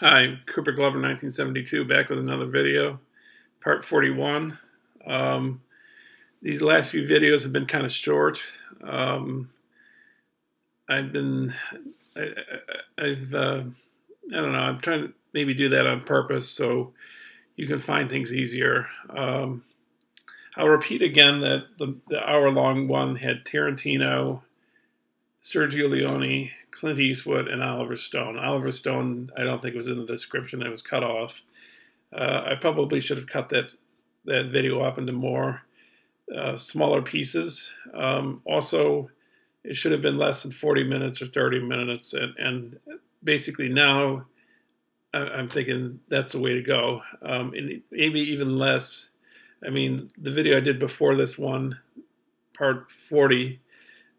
Hi, Kubricklover 1972 back with another video, part 41. Um, these last few videos have been kind of short. Um, I've been, I, have uh, I don't know, I'm trying to maybe do that on purpose so you can find things easier. Um, I'll repeat again that the, the hour long one had Tarantino, Sergio Leone, Clint Eastwood, and Oliver Stone. Oliver Stone, I don't think was in the description; it was cut off. Uh, I probably should have cut that that video up into more uh, smaller pieces. Um, also, it should have been less than 40 minutes or 30 minutes, and, and basically now I'm thinking that's the way to go. Um, and maybe even less. I mean, the video I did before this one, part 40.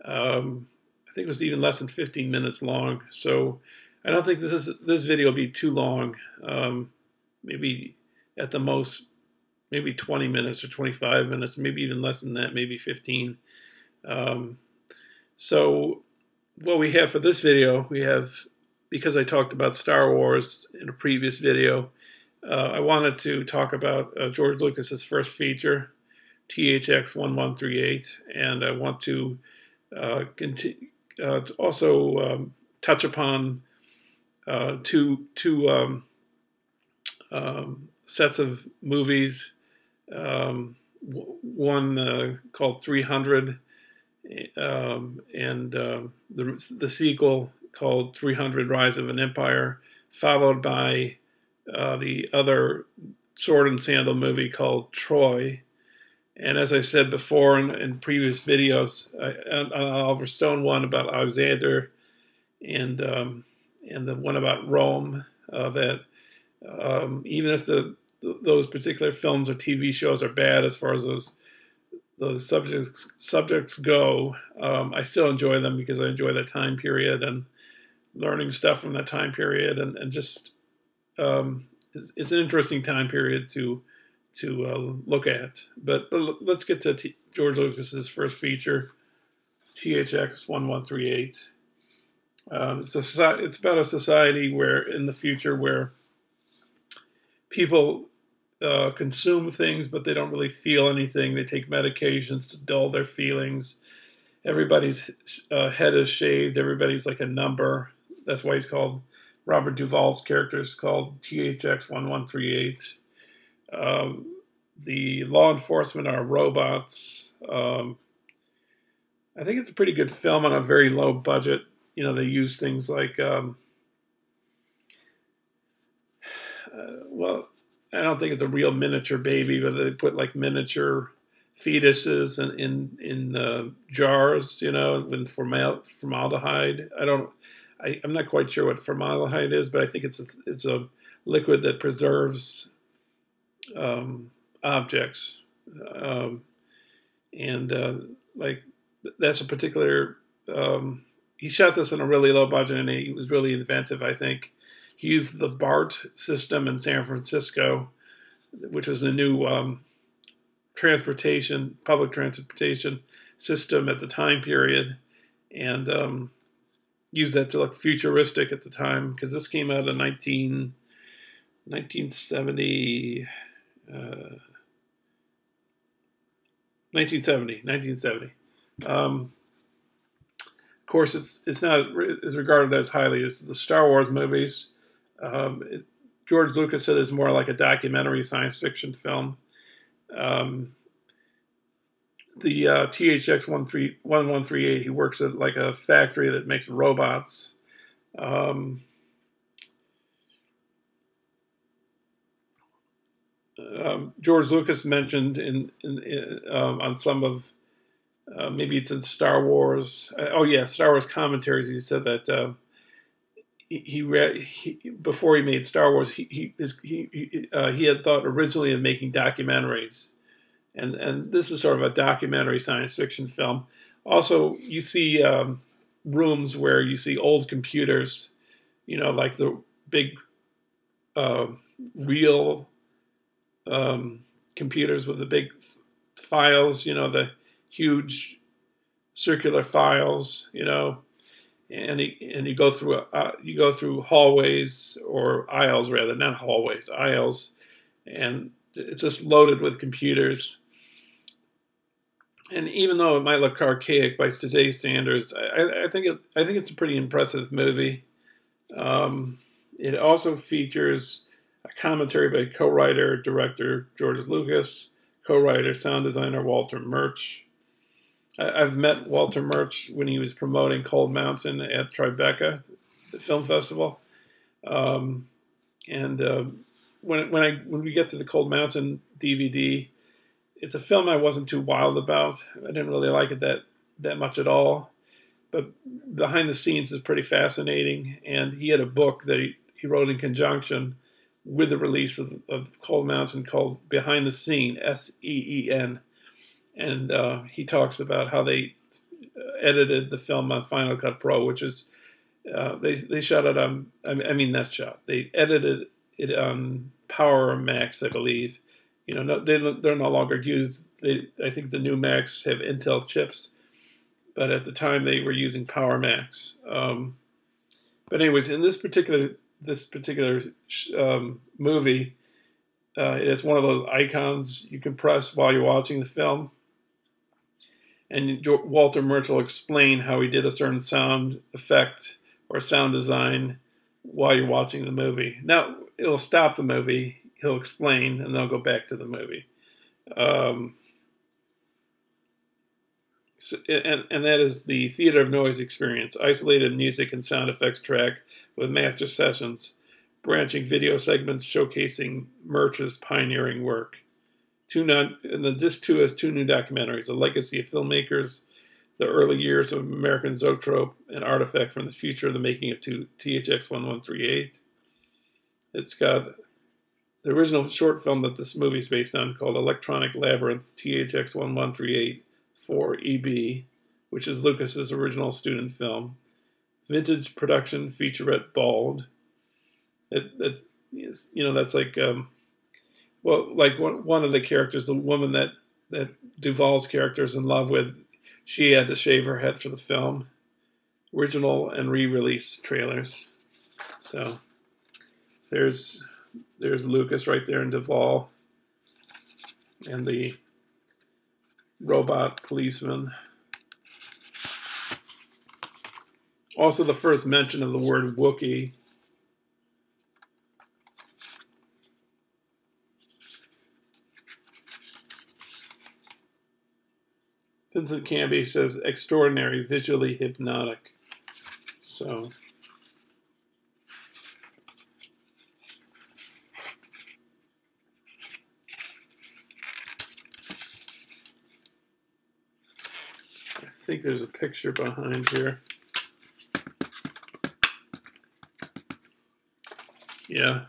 Um, think it was even less than 15 minutes long. So I don't think this is this video will be too long. Um, maybe at the most, maybe 20 minutes or 25 minutes, maybe even less than that, maybe 15. Um, so what we have for this video, we have because I talked about Star Wars in a previous video. Uh, I wanted to talk about uh, George Lucas's first feature, THX 1138, and I want to uh, continue uh, also um, touch upon uh, two two um, um, sets of movies. Um, one uh, called 300, um, and the the sequel called 300: Rise of an Empire, followed by uh, the other sword and sandal movie called Troy. And as I said before in, in previous videos, uh, Oliver Stone one about Alexander, and um, and the one about Rome. Uh, that um, even if the those particular films or TV shows are bad as far as those those subjects subjects go, um, I still enjoy them because I enjoy that time period and learning stuff from that time period, and and just um, it's, it's an interesting time period to to uh, look at. But, let's get to T- George Lucas's first feature, THX 1138. Um, it's, a, it's about a society where, in the future, where people uh, consume things, but they don't really feel anything. They take medications to dull their feelings. Everybody's uh, head is shaved. Everybody's like a number. That's why he's called Robert Duvall's character is called THX 1138. Um, the law enforcement are robots. Um, I think it's a pretty good film on a very low budget. You know, they use things like, um, uh, well, I don't think it's a real miniature baby, but they put like miniature fetuses in in, in uh, jars, you know, with formal, formaldehyde. I don't, I, I'm not quite sure what formaldehyde is, but I think it's a, it's a liquid that preserves um, objects. Um, and uh, like that's a particular. Um, he shot this on a really low budget, and he was really inventive. I think he used the BART system in San Francisco, which was a new um, transportation, public transportation system at the time period, and um, used that to look futuristic at the time because this came out in 19, 1970. Uh, 1970, 1970. Um, of course, it's it's not as regarded as highly as the Star Wars movies. Um, it, George Lucas said it's more like a documentary science fiction film. Um, the uh, THX 1138, he works at like a factory that makes robots. Um, um, George Lucas mentioned in, in, in um, on some of uh, maybe it's in Star Wars. Uh, oh yeah, Star Wars commentaries. He said that uh, he, he read he, before he made Star Wars. He he his, he he, uh, he had thought originally of making documentaries, and and this is sort of a documentary science fiction film. Also, you see um, rooms where you see old computers, you know, like the big uh, real um, computers with the big files, you know, the huge circular files, you know, and he, and you go through uh, you go through hallways or aisles rather, not hallways, aisles, and it's just loaded with computers. And even though it might look archaic by today's standards, I, I think it, I think it's a pretty impressive movie. Um, it also features a commentary by co-writer director George Lucas, co-writer sound designer Walter Murch. I, have met Walter Murch when he was promoting Cold Mountain at Tribeca, the film festival, um, and uh, when when I when we get to the Cold Mountain DVD, it's a film I wasn't too wild about. I didn't really like it that that much at all, but behind the scenes is pretty fascinating. And he had a book that he, he wrote in conjunction with the release of, of Cold Mountain called Behind the Scene, S E E N. And uh, he talks about how they edited the film on Final Cut Pro, which is, uh, they, they shot it on, I mean, that shot. They edited it on Power Macs, I believe. You know, no, they, they're no longer used. They, I think the new Macs have Intel chips, but at the time they were using Power Macs. Um, but anyways, in this particular this particular um, movie, uh, it is one of those icons you can press while you're watching the film. And Walter Murch will explain how he did a certain sound effect or sound design while you're watching the movie. Now, it'll stop the movie, he'll explain, and they'll go back to the movie. Um, and, and that is the Theater of Noise experience, isolated music and sound effects track with master sessions, branching video segments showcasing Murch's pioneering work. Two non, and the disc two has two new documentaries: a legacy of filmmakers, the early years of American Zoetrope, an artifact from the future of the making of THX 1138. It's got the original short film that this movie is based on called Electronic Labyrinth THX 1138 for EB, which is Lucas's original student film vintage production featurette bald. It, that is, you know, that's like, um, well, like one, one of the characters, the woman that that Duvall's character is in love with, she had to shave her head for the film. Original and re-release trailers. So there's there's Lucas right there in Duvall, and the robot policeman. Also, the first mention of the word Wookiee. Vincent Canby says extraordinary, visually hypnotic. So. I think there's a picture behind here. Yeah,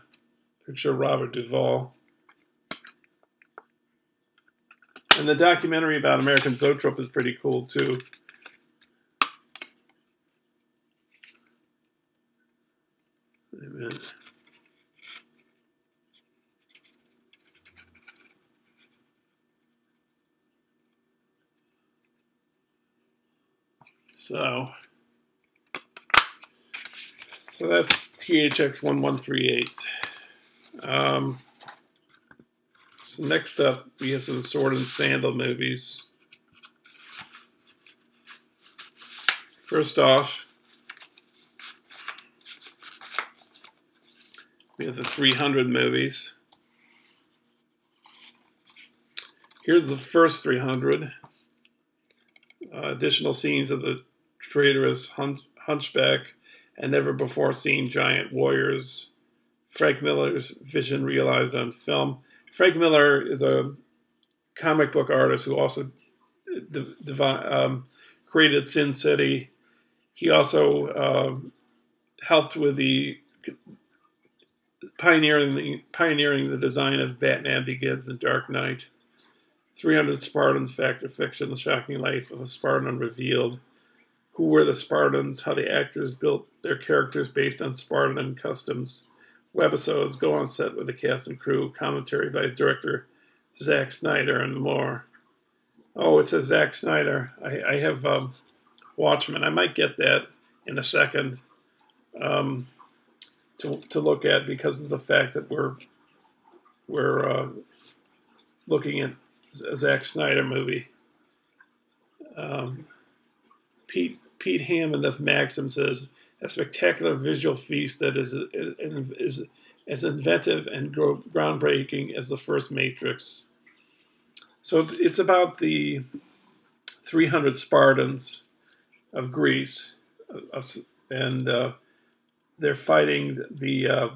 picture Robert Duvall. And the documentary about American Zoetrope is pretty cool too. So, that's THX1138. Um, so next up, we have some Sword and Sandal movies. First off, we have the 300 movies. Here's the first 300. Uh, additional scenes of the traitorous hunchback and never before seen giant warriors. Frank Miller's vision realized on film. Frank Miller is a comic book artist who also um, created Sin City. He also uh, helped with the pioneering the, pioneering the design of Batman Begins and Dark Knight. 300 Spartans, Fact or Fiction, The Shocking Life of a Spartan Revealed who were the Spartans, how the actors built their characters based on Spartan customs. Webisodes go on set with the cast and crew, commentary by director Zack Snyder, and more. Oh, it says Zack Snyder. I, I have um, Watchmen. I might get that in a second um, to, to look at because of the fact that we're we're uh, looking at a Zack Snyder movie. Um, Pete Pete Hammond of Maxim says a spectacular visual feast that is is, as inventive and groundbreaking as the first Matrix. So it's, it's about the 300 Spartans of Greece, uh, and uh, they're fighting the uh,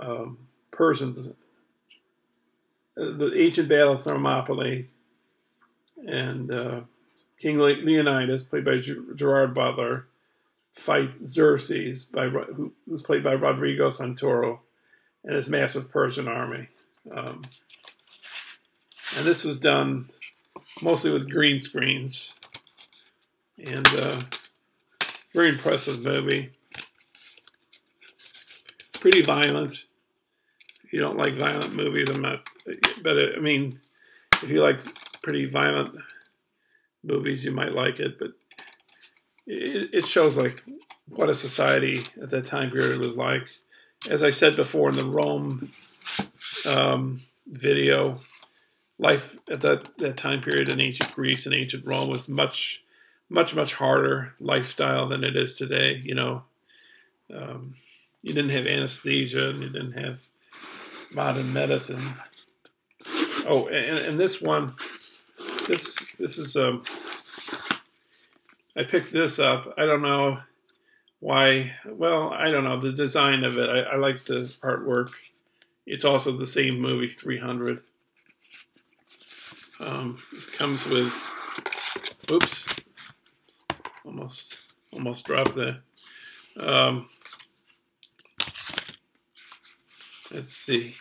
um, Persians, uh, the ancient battle of Thermopylae, and uh, King Leonidas, played by Gerard Butler, fights Xerxes, by, who, who's played by Rodrigo Santoro, and his massive Persian army. Um, and this was done mostly with green screens. And uh, very impressive movie. Pretty violent. If you don't like violent movies, I'm not. But I mean, if you like pretty violent movies, you might like it. But it, it shows like what a society at that time period was like. As I said before in the Rome um, video, life at that, that time period in ancient Greece and ancient Rome was much, much, much harder lifestyle than it is today. You know, um, you didn't have anesthesia and you didn't have modern medicine. Oh, and, and this one, this this is um, I picked this up. I don't know why. Well, I don't know the design of it. I, I like the artwork. It's also the same movie 300. Um, comes with, oops, almost, almost dropped that. Um, let's see.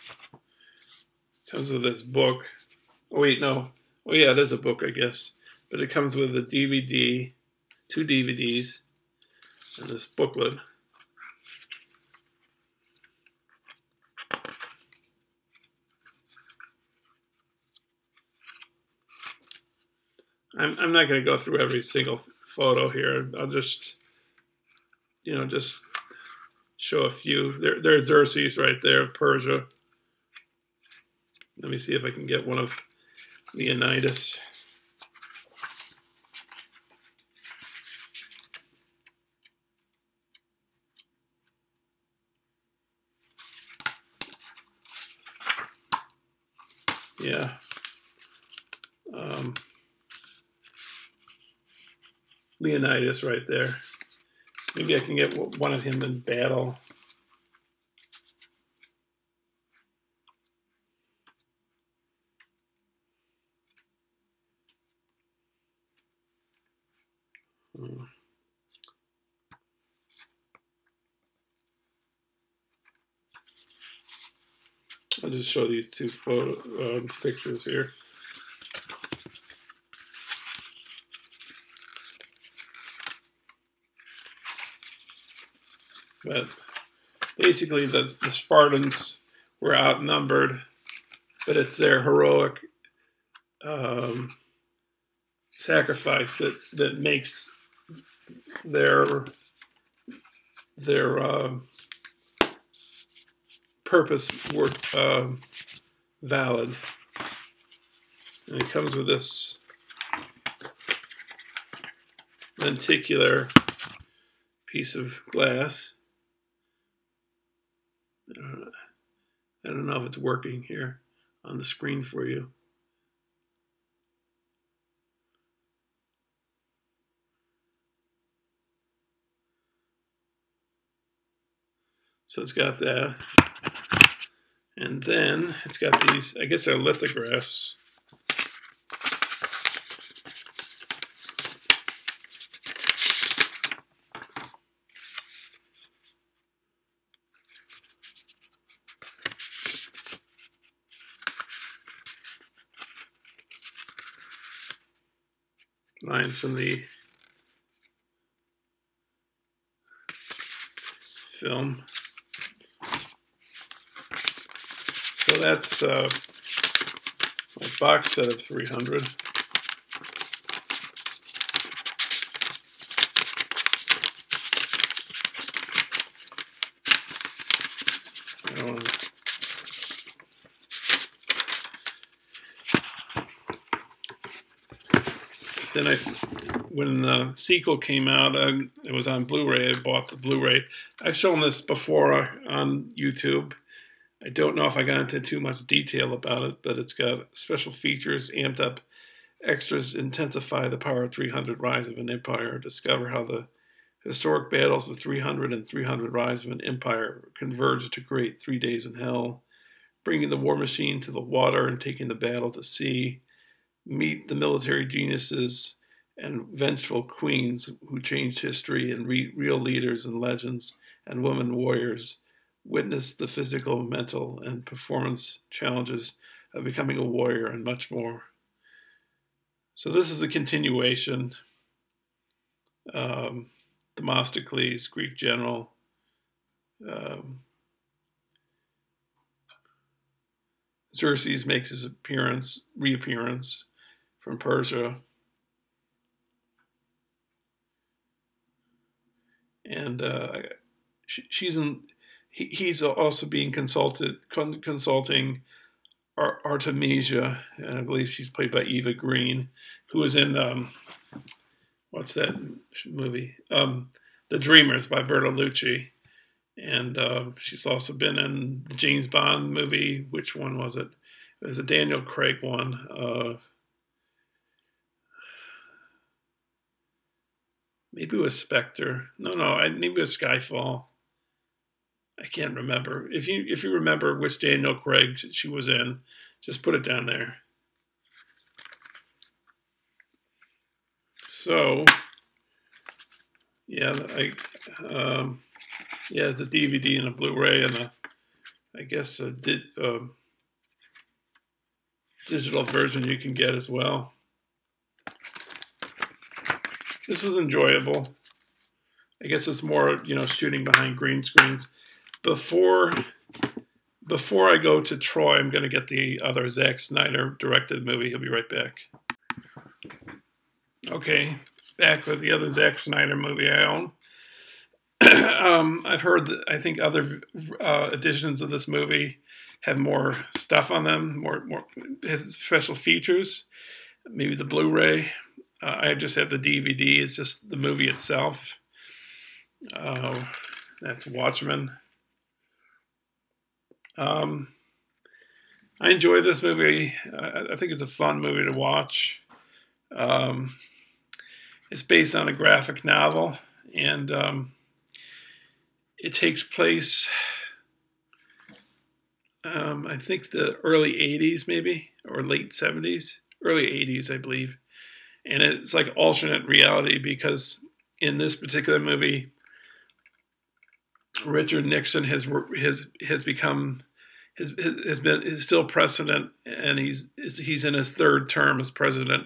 Comes with this book. Oh wait, no. Oh yeah, it is a book, I guess. But it comes with a DVD, two DVDs, and this booklet. I'm, I'm not going to go through every single photo here. I'll just, you know, just show a few. There, there's Xerxes right there of Persia. Let me see if I can get one of Leonidas. Yeah. Um, Leonidas right there. Maybe I can get one of him in battle. Hmm. I'll just show these two photo uh, pictures here. But basically, the, the Spartans were outnumbered, but it's their heroic um, sacrifice that that makes their their uh, purpose worth uh, valid. And it comes with this lenticular piece of glass. I don't know if it's working here on the screen for you. So it's got that. And then it's got these, I guess they're lithographs. line from the film. that's uh, my box set of 300. Then I, when the sequel came out, uh, it was on Blu-ray. I bought the Blu-ray. I've shown this before on YouTube. I don't know if I got into too much detail about it, but it's got special features, amped up extras, intensify the power of 300 Rise of an Empire, discover how the historic battles of 300 and 300 Rise of an Empire converge to create Three Days in Hell, bringing the war machine to the water and taking the battle to sea, meet the military geniuses and vengeful queens who changed history and re- real leaders and legends and women warriors witness the physical, mental, and performance challenges of becoming a warrior and much more. So, this is the continuation. Um, Themistocles, Greek general. Um, Xerxes makes his appearance, reappearance from Persia. And uh, she, she's in he's also being consulted con, consulting Ar- Artemisia, and I believe she's played by Eva Green, who was in um, what's that movie? Um, the Dreamers by Bertolucci, and uh, she's also been in the James Bond movie. Which one was it? It was a Daniel Craig one. Uh, maybe it was Spectre. No, no, I, maybe it was Skyfall. I can't remember. If you if you remember which Daniel Craig she was in, just put it down there. So, yeah, I um, yeah, it's a DVD and a Blu-ray and a I guess a di um, digital version you can get as well. This was enjoyable. I guess it's more, you know, shooting behind green screens before before I go to Troy, I'm going to get the other Zack Snyder directed movie. He'll be right back. Okay, back with the other Zack Snyder movie I own. um, I've heard that I think other uh, editions of this movie have more stuff on them, more more special features. Maybe the Blu-ray. Uh, I just have the DVD. It's just the movie itself. Uh, that's Watchmen. Um, I enjoy this movie. I, I, think it's a fun movie to watch. Um, it's based on a graphic novel, and um, it takes place, um, I think, the early 80s, maybe, or late 70s, early 80s, I believe. And it's like alternate reality because in this particular movie, Richard Nixon has has has become has has been is still president, and he's he's in his third term as president,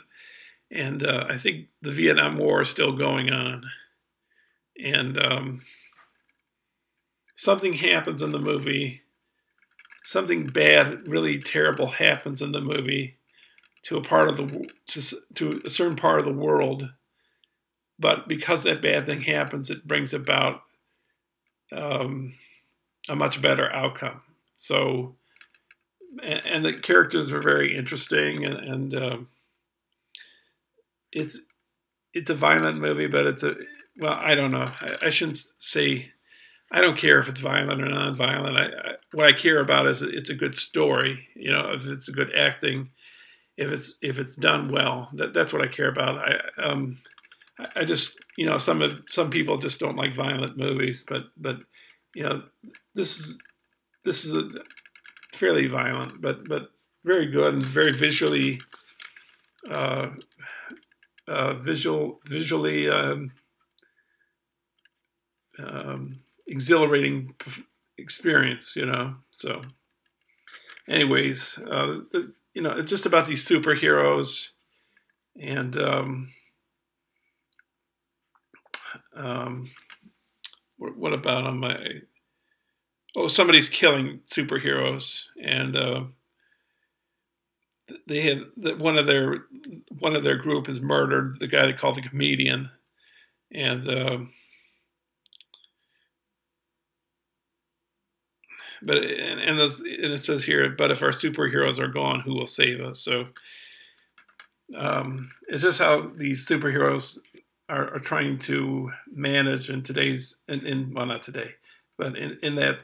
and uh, I think the Vietnam War is still going on, and um, something happens in the movie, something bad, really terrible happens in the movie to a part of the to, to a certain part of the world, but because that bad thing happens, it brings about um, a much better outcome. So, and, and the characters are very interesting, and, and uh, it's it's a violent movie, but it's a well, I don't know. I, I, shouldn't say. I don't care if it's violent or non-violent. I, I, what I care about is it's a good story. You know, if it's a good acting, if it's if it's done well, that, that's what I care about. I um, I just you know some of some people just don't like violent movies, but but you know this is this is a, fairly violent, but but very good and very visually uh, uh, visual visually um, um, exhilarating experience, you know. So, anyways, uh, this, you know, it's just about these superheroes, and um, um, what, about? I, oh, somebody's killing superheroes, and uh, they had one of their one of their group has murdered the guy they call the comedian, and uh, but and and, and, it says here, but if our superheroes are gone, who will save us? So um, it's just how these superheroes are, are, trying to manage in today's in, in well not today, but in, in that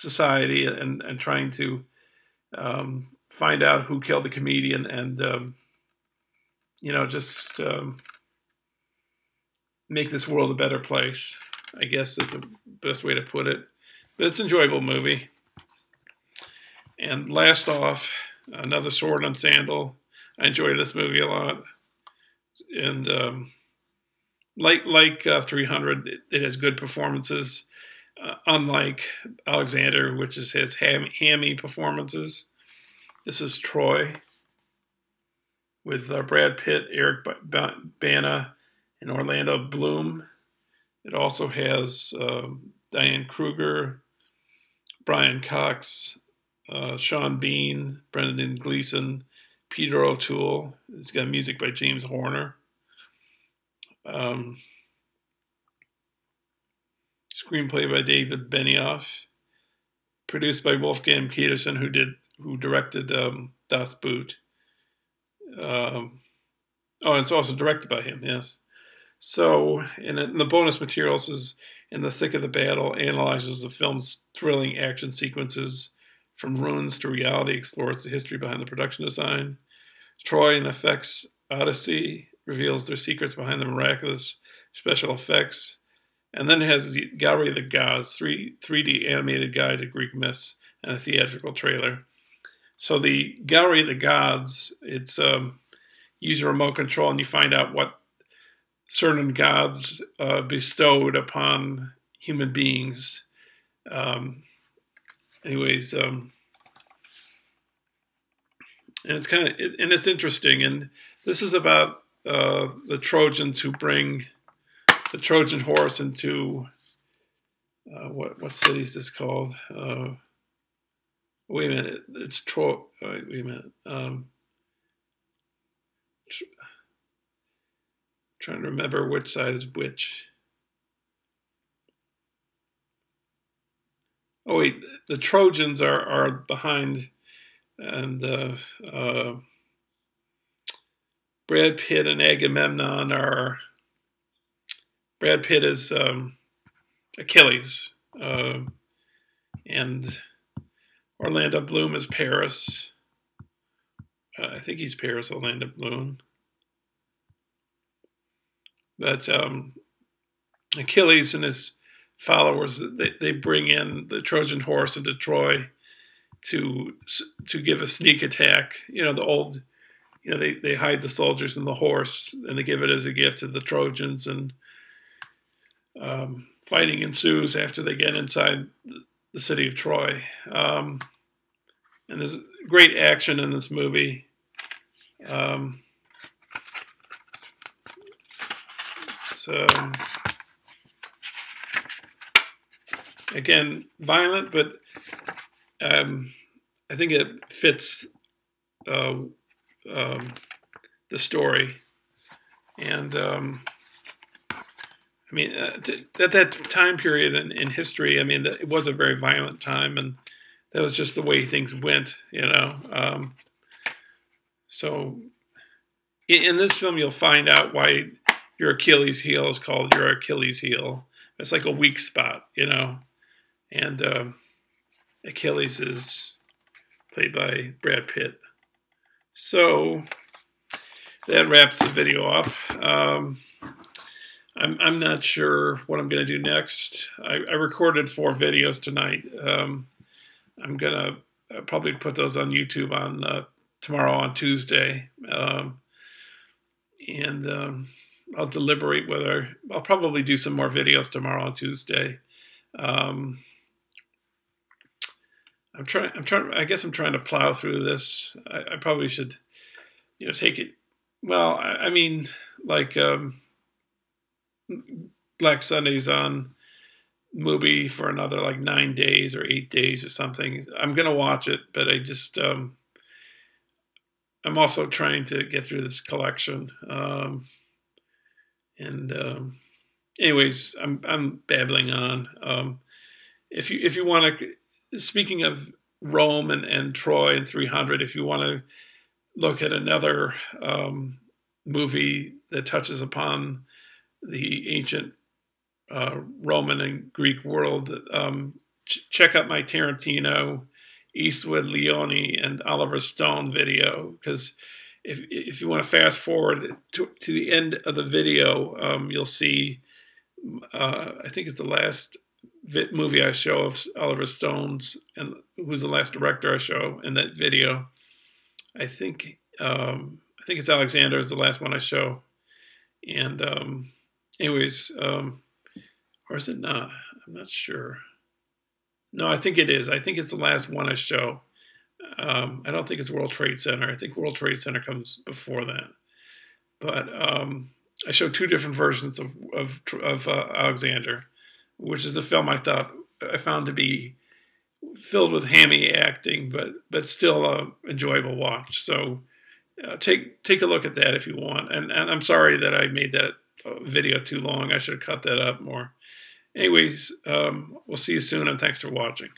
society and and trying to um, find out who killed the comedian and um, you know just um, make this world a better place. I guess that's the best way to put it. But it's an enjoyable movie. And last off, another sword and sandal. I enjoyed this movie a lot. And um, like like uh, 300, it, it, has good performances. Uh, unlike Alexander, which is his ham, hammy performances. This is Troy with uh, Brad Pitt, Eric Bana, and Orlando Bloom. It also has uh, Diane Kruger, Brian Cox, uh, Sean Bean, Brendan Gleeson, Peter O'Toole. It's got music by James Horner. Um, screenplay by David Benioff. Produced by Wolfgang Petersen, who did who directed um, Das Boot. Um, oh, and it's also directed by him. Yes. So, in, in the bonus materials is in the thick of the battle, analyzes the film's thrilling action sequences from ruins to reality, explores the history behind the production design. Troy and Effects Odyssey reveals their secrets behind the miraculous special effects. And then it has the Gallery of the Gods, 3, 3D animated guide to Greek myths, and a theatrical trailer. So the Gallery of the Gods, it's um, use a remote control and you find out what certain gods uh, bestowed upon human beings. Um, anyways, um, and it's kind of and it's interesting, and this is about uh, the Trojans who bring the Trojan horse into uh, what what city is this called? Uh, wait a minute, it's Troy. Wait, wait a minute. Um, trying to remember which side is which. Oh wait, the Trojans are are behind, and uh, uh, Brad Pitt and Agamemnon are. Brad Pitt is um, Achilles, uh, and Orlando Bloom is Paris. Uh, I think he's Paris, Orlando Bloom. But um, Achilles and his followers they, they bring in the Trojan horse into Troy to to give a sneak attack. You know the old, you know they they hide the soldiers in the horse and they give it as a gift to the Trojans and um, fighting ensues after they get inside the city of Troy. Um, and there's great action in this movie. Um, so again, violent, but um, I think it fits uh, um, the story. And um, I mean, uh, at that time period in, in history, I mean, it was a very violent time, and that was just the way things went, you know. Um, so, in, in this film, you'll find out why your Achilles heel is called your Achilles heel. It's like a weak spot, you know. And um, Achilles is played by Brad Pitt. So that wraps the video up. Um, I'm, I'm not sure what I'm going to do next. I, I, recorded four videos tonight. Um, I'm going to uh, probably put those on YouTube on uh, tomorrow on Tuesday. Um, and um, I'll deliberate whether I'll probably do some more videos tomorrow on Tuesday. Um, I'm trying. I'm trying. I guess I'm trying to plow through this. I, I probably should, you know, take it. Well, I, I mean, like um, Black Sunday's on MUBI for another like nine days or eight days or something. I'm gonna watch it, but I just um, I'm also trying to get through this collection. Um, and um, anyways, I'm I'm babbling on. Um, if you if you want to speaking of Rome and, and Troy and 300, if you want to look at another um, movie that touches upon the ancient uh, Roman and Greek world, um, ch- check out my Tarantino, Eastwood, Leone, and Oliver Stone video because if if you want to fast forward to, to the end of the video, um, you'll see. Uh, I think it's the last movie I show of Oliver Stone's, and who's the last director I show in that video. I think um, I think it's Alexander is the last one I show, and um, anyways, um, or is it not? I'm not sure. No, I think it is. I think it's the last one I show. Um, I don't think it's World Trade Center. I think World Trade Center comes before that. But um, I show two different versions of of, of uh, Alexander, which is a film I thought I found to be filled with hammy acting, but but still a enjoyable watch. So uh, take take a look at that if you want. And and I'm sorry that I made that uh, video too long. I should have cut that up more. Anyways, um, we'll see you soon, and thanks for watching.